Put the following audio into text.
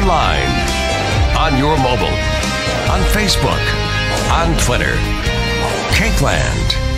online, on your mobile, on Facebook, on Twitter. Cakeland.